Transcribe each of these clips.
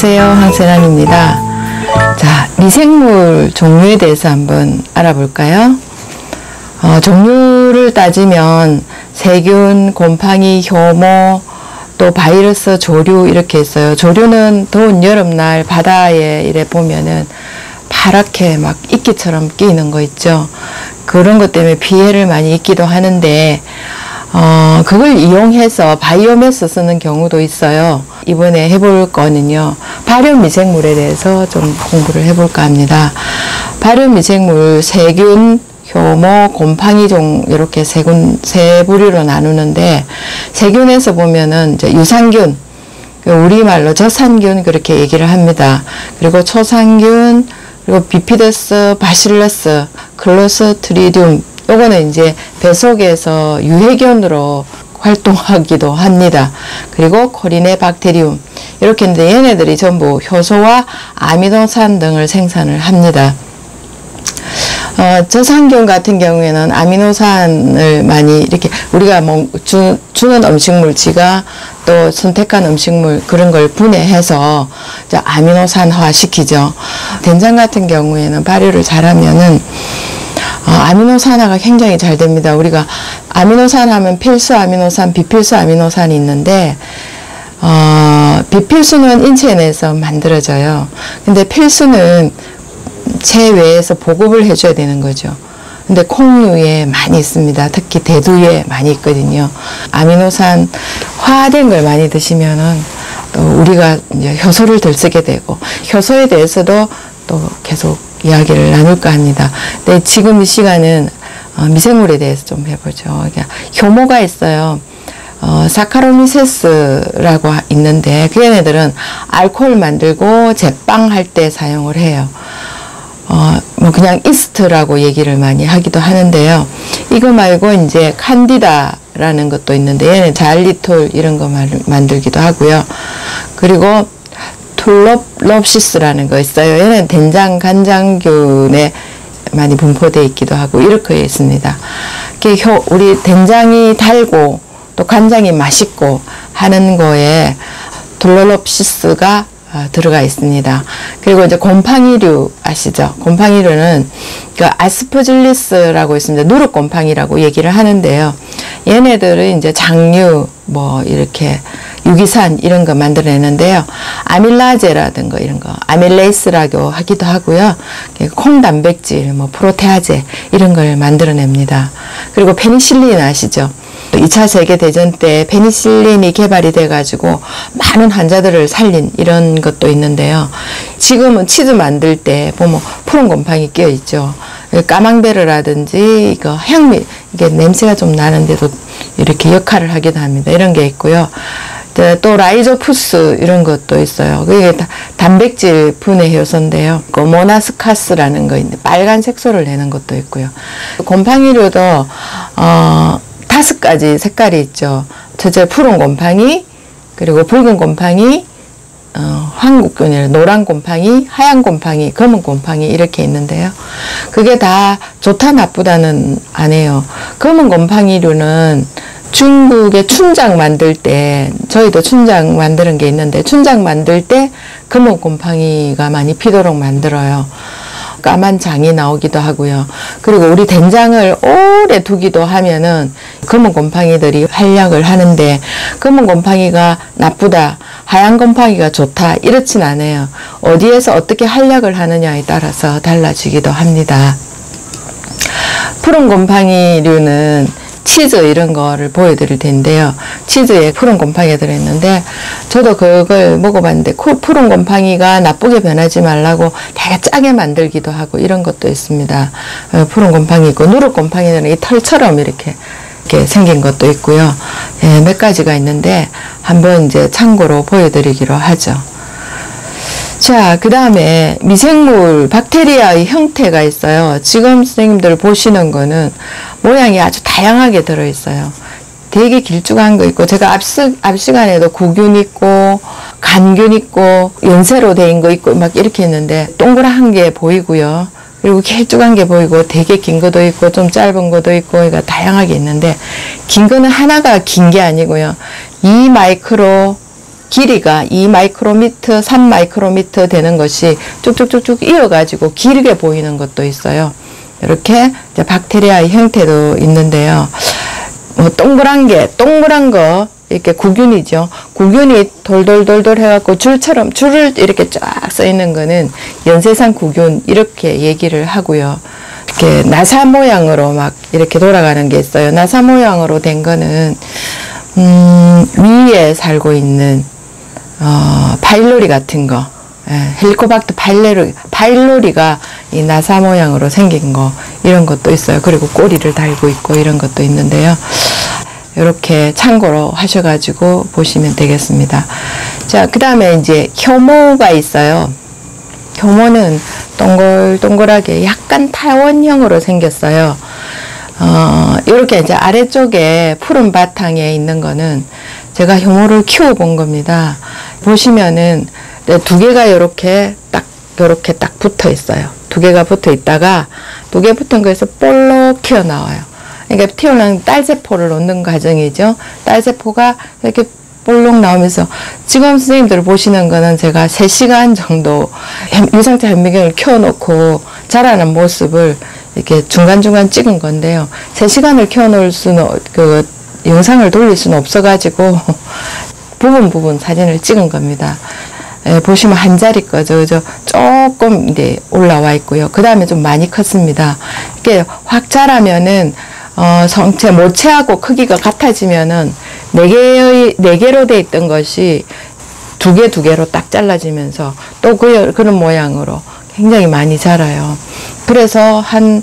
안녕하세요. 황세란입니다. 자, 미생물 종류에 대해서 한번 알아볼까요? 어, 종류를 따지면 세균, 곰팡이, 효모, 또 바이러스, 조류 이렇게 있어요. 조류는 더운 여름날 바다에 이래 보면은 파랗게 막 이끼처럼 끼는 거 있죠. 그런 것 때문에 피해를 많이 입기도 하는데 어, 그걸 이용해서 바이오매스 쓰는 경우도 있어요. 이번에 해볼 거는요. 발효미생물에 대해서 좀 공부를 해볼까 합니다. 발효미생물 세균, 효모, 곰팡이종 이렇게 세군 세 부류로 나누는데 세균에서 보면은 이제 유산균, 우리말로 저산균 그렇게 얘기를 합니다. 그리고 초산균, 그리고 비피더스, 바실러스, 클로스트리디움 요거는 이제 배 속에서 유해균으로 활동하기도 합니다. 그리고 코리네 박테리움 이렇게 있는데 얘네들이 전부 효소와 아미노산 등을 생산을 합니다. 어, 저산균 같은 경우에는 아미노산을 많이 이렇게 우리가 뭐 주, 주는 음식물지가 또 선택한 음식물 그런 걸 분해해서 아미노산화 시키죠. 된장 같은 경우에는 발효를 잘하면은 어, 아미노산화가 굉장히 잘 됩니다. 우리가 아미노산 하면 필수 아미노산, 비필수 아미노산이 있는데 어, 비필수는 인체 내에서 만들어져요. 근데 필수는 체 외에서 보급을 해줘야 되는 거죠. 근데 콩류에 많이 있습니다. 특히 대두에 많이 있거든요. 아미노산 화된 걸 많이 드시면은 또 우리가 이제 효소를 덜 쓰게 되고 효소에 대해서도 또 계속 이야기를 나눌까 합니다. 근데 지금 이 시간은 어, 미생물에 대해서 좀 해보죠. 그러니까 효모가 있어요. 어, Saccharomyces라고 있는데 그 얘네들은 알코올 만들고 제빵 할 때 사용을 해요. 어, 뭐 그냥 이스트라고 얘기를 많이 하기도 하는데요. 이거 말고 이제 칸디다라는 것도 있는데 얘는 자일리톨 이런 거 만들기도 하고요. 그리고 Torulopsis라는 거 있어요. 얘는 된장 간장균에 많이 분포되어 있기도 하고 이렇게 있습니다. 우리 된장이 달고 또 간장이 맛있고 하는 거에 Torulopsis가 어, 들어가 있습니다. 그리고 이제 곰팡이류 아시죠? 곰팡이류는 그 Aspergillus라고 있습니다. 누룩 곰팡이라고 얘기를 하는데요. 얘네들은 이제 장류 뭐 이렇게 유기산 이런 거 만들어내는데요. 아밀라제라든가 이런 거 아밀레이스라고 하기도 하고요. 콩 단백질 뭐 프로테아제 이런 걸 만들어냅니다. 그리고 페니실린 아시죠? 2차 세계대전 때 페니실린이 개발이 돼가지고 많은 환자들을 살린 이런 것도 있는데요. 지금은 치즈 만들 때 보면 푸른 곰팡이 끼어 있죠. 까망베르라든지 이거 향미 이게 냄새가 좀 나는데도 이렇게 역할을 하기도 합니다. 이런 게 있고요. 또 Rhizopus 이런 것도 있어요. 그게 단백질 분해 효소인데요. 그 모나스카스라는 거 있는데 빨간 색소를 내는 것도 있고요. 곰팡이류도 어 다섯 가지 색깔이 있죠. 첫째 푸른 곰팡이, 그리고 붉은 곰팡이, 어, 황국균이 노란 곰팡이, 하얀 곰팡이, 검은 곰팡이 이렇게 있는데요. 그게 다 좋다 나쁘다는 아니에요. 검은 곰팡이류는 중국의 춘장 만들 때 저희도 춘장 만드는 게 있는데 춘장 만들 때 검은 곰팡이가 많이 피도록 만들어요. 까만 장이 나오기도 하고요. 그리고 우리 된장을 오래 두기도 하면은 검은 곰팡이들이 활약을 하는데 검은 곰팡이가 나쁘다, 하얀 곰팡이가 좋다 이렇진 않아요. 어디에서 어떻게 활약을 하느냐에 따라서 달라지기도 합니다. 푸른 곰팡이류는 치즈 이런 거를 보여드릴 텐데요. 치즈에 푸른 곰팡이가 들어있는데 저도 그걸 먹어봤는데 푸른 곰팡이가 나쁘게 변하지 말라고 되게 짜게 만들기도 하고 이런 것도 있습니다. 어, 푸른 곰팡이 있고 누룩 곰팡이는 이 털처럼 이렇게 이렇게 생긴 것도 있고요. 예, 몇 가지가 있는데 한번 이제 참고로 보여드리기로 하죠. 자, 그 다음에 미생물, 박테리아의 형태가 있어요. 지금 선생님들 보시는 거는 모양이 아주 다양하게 들어있어요. 되게 길쭉한 거 있고, 제가 앞, 앞 시간에도 구균 있고, 간균 있고, 연세로 된 거 있고, 막 이렇게 있는데, 동그란 게 보이고요. 그리고 길쭉한 게 보이고, 되게 긴 것도 있고, 좀 짧은 것도 있고, 그러니까 다양하게 있는데, 긴 거는 하나가 긴 게 아니고요. 이 마이크로 길이가 2 마이크로미터, 3 마이크로미터 되는 것이 쭉쭉쭉쭉 이어가지고 길게 보이는 것도 있어요. 이렇게 박테리아의 형태도 있는데요. 뭐 동그란 게 동그란 거 이렇게 구균이죠. 구균이 돌돌돌돌 해갖고 줄처럼 줄을 이렇게 쫙 써 있는 거는 연쇄상 구균 이렇게 얘기를 하고요. 이렇게 나사 모양으로 막 이렇게 돌아가는 게 있어요. 나사 모양으로 된 거는 음, 위에 살고 있는 어, 파일로리 같은 거. 예, 헬리코박터 파일로리, 파일로리가 이 나사 모양으로 생긴 거 이런 것도 있어요. 그리고 꼬리를 달고 있고 이런 것도 있는데요. 이렇게 참고로 하셔가지고 보시면 되겠습니다. 자, 그 다음에 이제 효모가 있어요. 효모는 동글동글하게 약간 타원형으로 생겼어요. 어, 이렇게 이제 아래쪽에 푸른 바탕에 있는 거는 제가 효모를 키워본 겁니다. 보시면은 두 개가 이렇게 딱, 이렇게 딱 붙어 있어요. 두 개가 붙어 있다가 두 개 붙은 거에서 볼록 튀어나와요. 그러니까 튀어나온 딸세포를 놓는 과정이죠. 딸세포가 이렇게 볼록 나오면서 지금 선생님들 보시는 거는 제가 3시간 정도 유상태 현미경을 켜놓고 자라는 모습을 이렇게 중간중간 찍은 건데요. 3시간을 켜놓을 수는, 그, 영상을 돌릴 수는 없어가지고 부분 부분 사진을 찍은 겁니다. 예, 보시면 한 자리 거죠. 그죠? 조금 이제 올라와 있고요. 그 다음에 좀 많이 컸습니다. 이게 확 자라면은 어, 성체 모체하고 크기가 같아지면은 네 개의 네 개로 돼 있던 것이 두 개 두 개로 딱 잘라지면서 또 그, 그런 모양으로 굉장히 많이 자라요. 그래서 한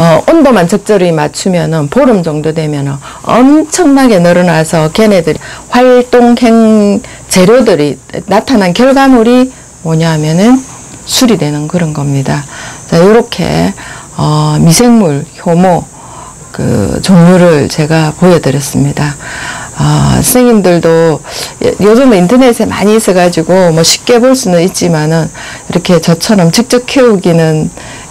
어, 온도만 적절히 맞추면은 보름 정도 되면은 엄청나게 늘어나서 걔네들이 활동행 재료들이 나타난 결과물이 뭐냐면은 술이 되는 그런 겁니다. 자, 요렇게 어, 미생물, 효모 그 종류를 제가 보여드렸습니다. 어, 선생님들도 요즘 인터넷에 많이 있어가지고 뭐 쉽게 볼 수는 있지만은 이렇게 저처럼 직접 키우기는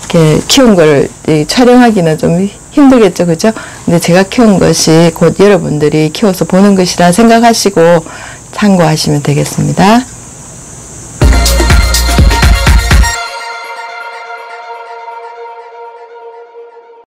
이렇게 키운 걸 촬영하기는 좀 힘들겠죠, 그죠? 근데 제가 키운 것이 곧 여러분들이 키워서 보는 것이라 생각하시고 참고하시면 되겠습니다.